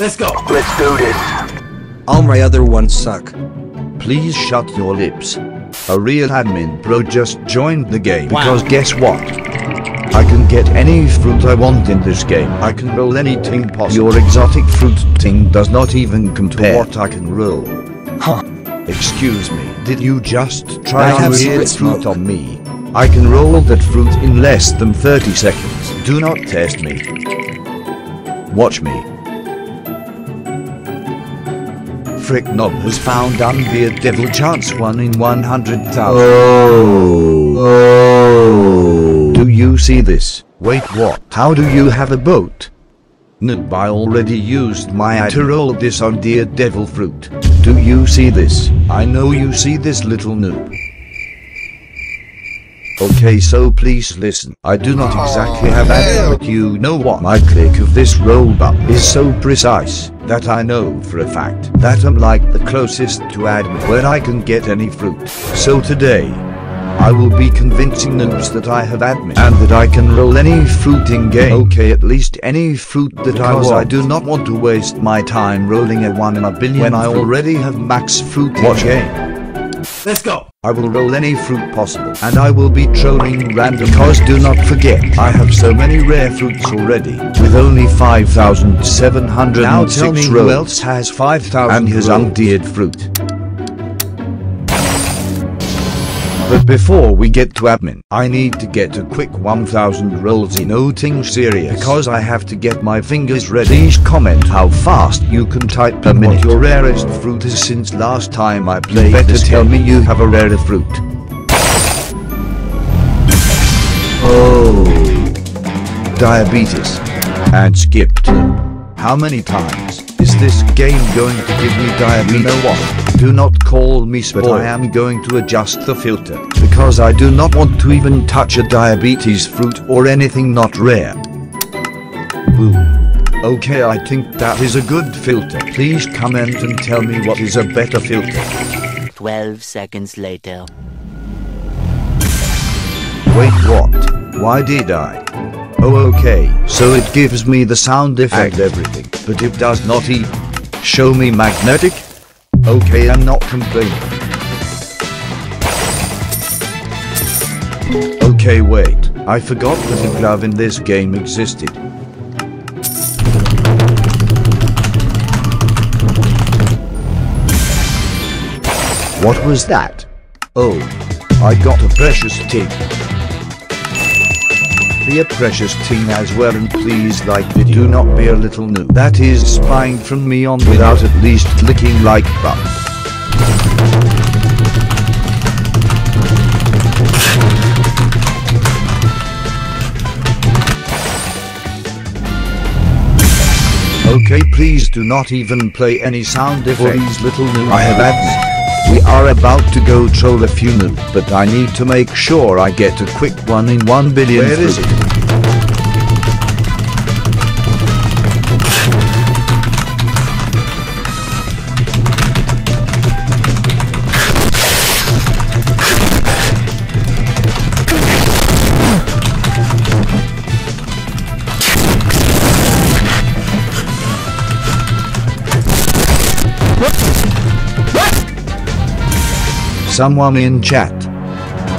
Let's go. Let's do this. All my other ones suck. Please shut your lips. A real admin bro just joined the game Wow. because guess what? I can get any fruit I want in this game. I can roll anything possible. Your exotic fruit thing does not even compare to what I can roll. Huh. Excuse me, did you just try I have to secret hit fruit smoke. on me? I can roll that fruit in less than 30 seconds. Do not test me. Watch me. Frick Knob has found Undead Devil Chance 1 in 100,000. Oh. Oh. Do you see this? Wait what? How do you have a boat? Noob I already used my eye to roll this on dear devil fruit. Do you see this? I know you see this little noob. Okay so please listen. I do not exactly have that but you know what my click of this roll button is so precise that I know for a fact that I'm like the closest to admin where I can get any fruit. So today I will be convincing noobs that I have admin and that I can roll any fruit in game. Okay, at least any fruit that I want. I do not want to waste my time rolling a one in a billion when I already have max fruit Watch game. Let's go. I will roll any fruit possible and I will be trolling random because do not forget I have so many rare fruits already with only 5,706 Now tell me who else has 5,000 and his undeared fruit. But before we get to admin, I need to get a quick 1000 rolls in nothing serious because I have to get my fingers ready. Please comment how fast you can type per minute What your rarest fruit is since last time I played better tell me you have a rarer fruit. Oh, diabetes and skip too. How many times is this game going to give me diabetes? You know what? Do not call me but I am going to adjust the filter because I do not want to even touch a diabetes fruit or anything not rare. Boom. Okay, I think that is a good filter. Please comment and tell me what is a better filter. 12 seconds later. Wait, what? Why did I? Oh, okay. So it gives me the sound effect everything, but it does not even show me magnetic? Okay, I'm not complaining. Okay, wait. I forgot that a glove in this game existed. What was that? Oh, I got a precious thing. Be a precious teen as well and please like video. Do not be a little noob that is spying from me on without at least clicking like button. Okay please do not even play any sound effects these little noobs. I have admin. We are about to go troll a few noobs, but I need to make sure I get a quick one in 1 billion Where is it? Someone in chat.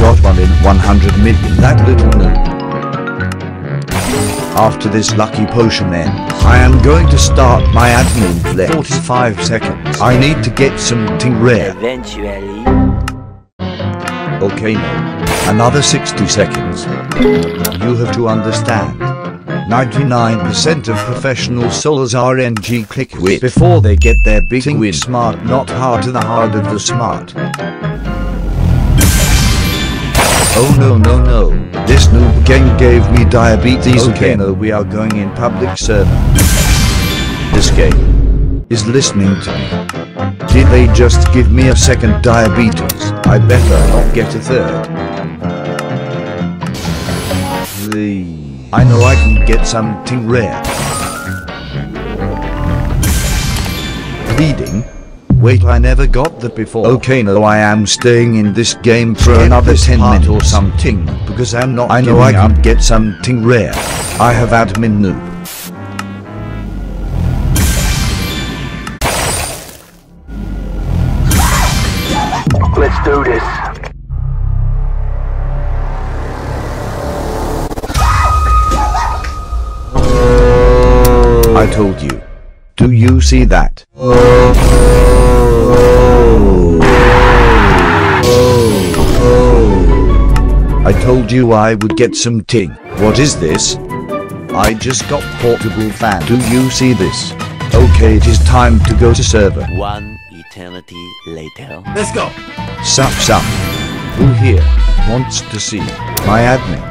Got one in 100 million, that little noob. After this lucky potion ends, I am going to start my admin for 45 seconds. I need to get something rare. Eventually. Okay no. Another 60 seconds. You have to understand. 99% of professional Sol's RNG click quit before they get their big win. Smart not hard to the hard of the smart. Oh no no no, this noob game gave me diabetes okay no we are going in public server. This game is listening to me. Did they just give me a second diabetes? I better not get a third. Please. I know I can get something rare. Bleeding? Wait I never got that before. Okay no I am staying in this game for get another 10 minutes or something. Because I'm not I know I up. can get something rare. I have admin noob. Let's do this. I told you. Do you see that? Told you I would get some ting. What is this? I just got portable fan. Do you see this? Okay, it is time to go to server. One eternity later. Let's go. Sup sup. Who here wants to see my admin?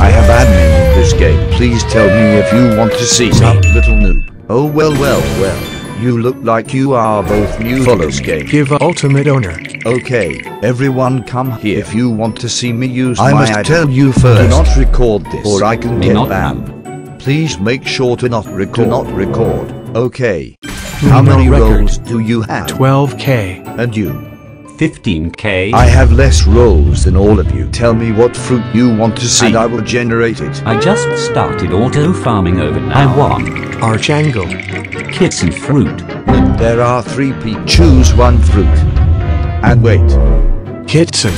I have admin in this game. Please tell me if you want to see me. Sup little noob. Oh well well well. You look like you are both new this game. Give ultimate owner. Okay, everyone come here if you want to see me use I my must admin. tell you first. Do not record this or I can get banned. Please make sure to not record. Do not record. Okay. How many record. roles do you have? 12k. And you? 15k. I have less roles than all of you. Tell me what fruit you want to see and I will generate it. I just started auto farming over now. I want Archangel. kits and fruit. There are three people. Choose one fruit. And wait. Kitson.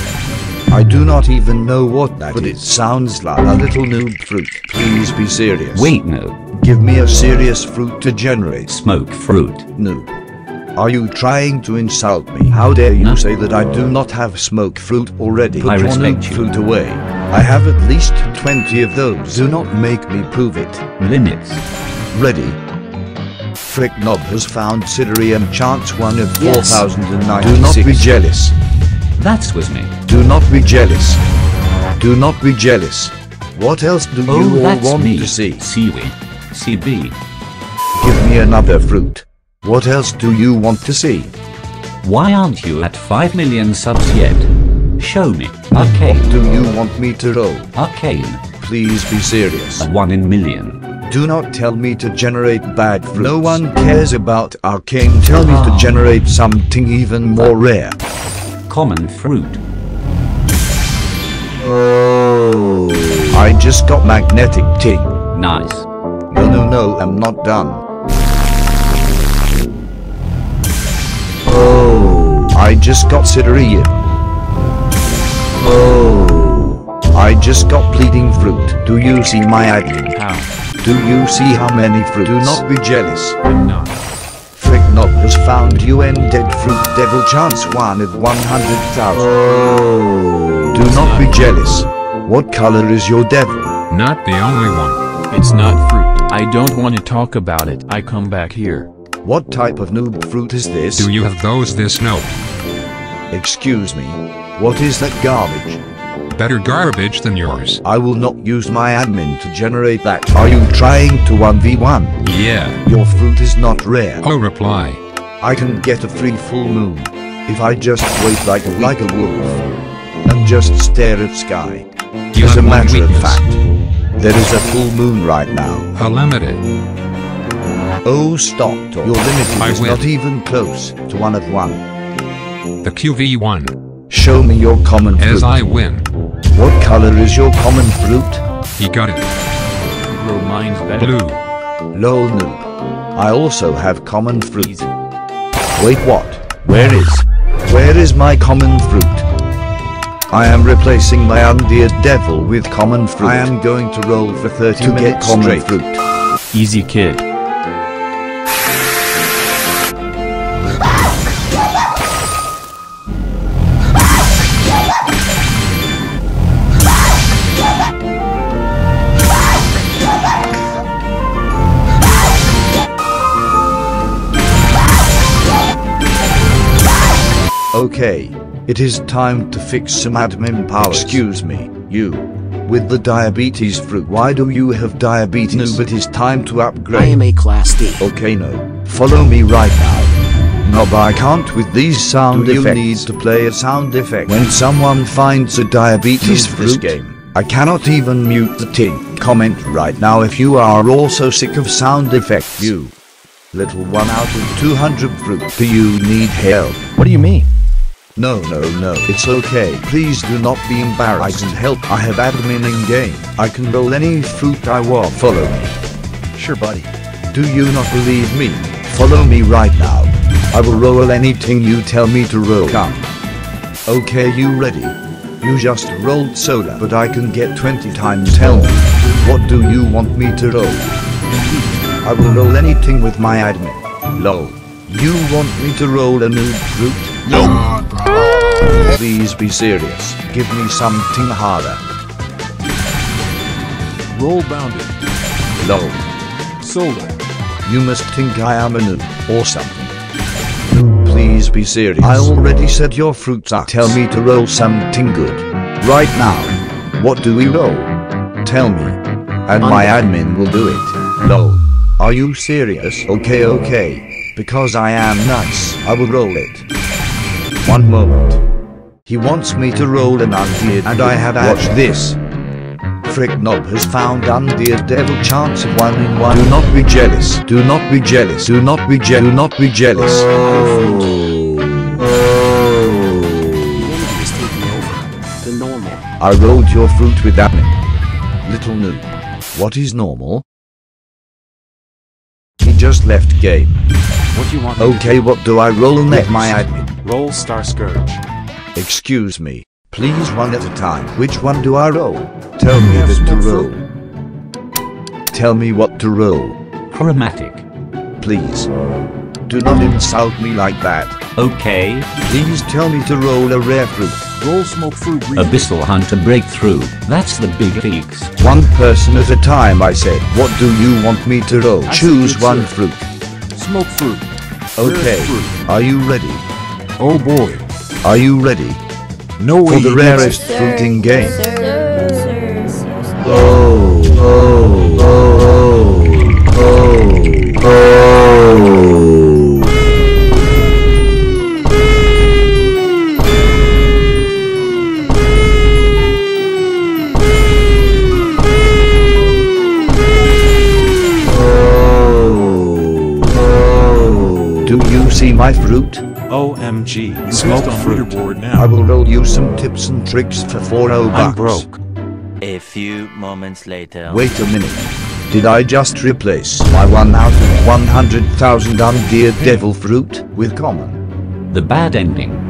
I do not even know what that but it sounds like a little noob fruit. Please be serious. Wait, no. Give me a serious fruit to generate. Smoke fruit. Noob. Are you trying to insult me? How dare you No. say that I do not have smoke fruit already? Put I your respect fruit away. I have at least 20 of those. Do not make me prove it. Limits. Ready? Frick Knob has found Sidereum chance one of Yes. 4096. Do not be jealous. That was me. Do not be jealous. Do not be jealous. What else do Oh, you all want me. to see? Seaweed. CB. Give me another fruit. What else do you want to see? Why aren't you at 5 million subs yet? Show me. What do you want me to roll? Arcane. Please be serious. A 1 in million. Do not tell me to generate bad fruits. No one cares about arcane. Tell me to Ah. generate something even more rare. Common fruit. Oh. I just got magnetic ting. Nice. No, no, no, I'm not done. I just got Sidereum. Oh, I just got bleeding fruit. Do you see my admin? How? Do you see how many fruits? Do not be jealous. I'm not. Has found UN Dead Fruit Devil Chance 1 of 100,000. Oh. Do not be jealous. What color is your devil? Not the only one. It's not fruit. I don't want to talk about it. I come back here. What type of noob fruit is this? Do you have those this note? Excuse me. What is that garbage? Better garbage than yours. I will not use my admin to generate that. Are you trying to 1v1? Yeah. Your fruit is not rare. Oh reply. I can get a free full moon. If I just wait like, like a wolf. And just stare at sky. You As a matter of fact, there is a full moon right now. A limited. Oh stop. Your limit is not even close to one of one. The QV1. Show me your common fruit. As I win. What color is your common fruit? He got it. Bro, mine's better. Blue. Lol noob. I also have common fruit. Wait what? Where is? Where is my common fruit? I am replacing my undead devil with common fruit. I am going to roll for 30 to minutes get common straight. fruit. Easy kid. Okay, it is time to fix some admin power. Excuse me, you. With the diabetes fruit, why do you have diabetes? No, but it's time to upgrade. I am a class D. Okay, no. Follow me right now. No, but I can't with these sound Do you effects. need need to play a sound effect. When someone finds a diabetes Move fruit this game, I cannot even mute the ting. Comment right now if you are also sick of sound effects. You. Little one out of 200 fruit. Do you need help? What do you mean? No, no, no. It's okay. Please do not be embarrassed. I can help. I have admin in game. I can roll any fruit I want. Follow me. Sure, buddy. Do you not believe me? Follow me right now. I will roll anything you tell me to roll. Come. Okay, you ready? You just rolled soda, but I can get 20 times. Tell me, what do you want me to roll? I will roll anything with my admin. Lol. You want me to roll a noob fruit? No. Please be serious. Give me something harder. Roll bounded. Lol. Solo. You must think I am a noob or something. Noob, please be serious. I already said your fruits are. Tell me to roll something good. Right now. What do we roll? Tell me. And my admin will do it. Lol. Are you serious? Okay, okay. Because I am nice, I will roll it. One moment. He wants me to roll an undead and I have watched this. Frick Knob has found undead devil chance of one in one. Do not be jealous. Do not be jealous. Do not be jealous. Do not be jealous. Humanity is taking over. The normal. I rolled your fruit with admin. Little noob. What is normal? He just left game. What do you want Okay, what do I roll next? My admin. Roll Star Scourge. Excuse me. Please one at a time. Which one do I roll? Tell me have that to roll. Tell me what to roll. Chromatic. Please. Do not insult me like that. Okay. Please tell me to roll a rare fruit. Roll smoke fruit. Reed. Abyssal Hunter Breakthrough. That's the big leaks. One person at a time, I said. What do you want me to roll? I Choose one fruit. Smoke fruit. Okay. Fruit. Are you ready? Oh boy. Are you ready? No way. For the he gets rarest it. fruit in game. Sir, Oh, oh, oh, oh, oh. Oh, OMG. Smoke on fruit. leaderboard I will roll you some tips and tricks for 4 bucks. I'm broke. A few moments later. Wait a minute. Did I just replace my 1 out of 100,000 undead devil fruit with common? The bad ending.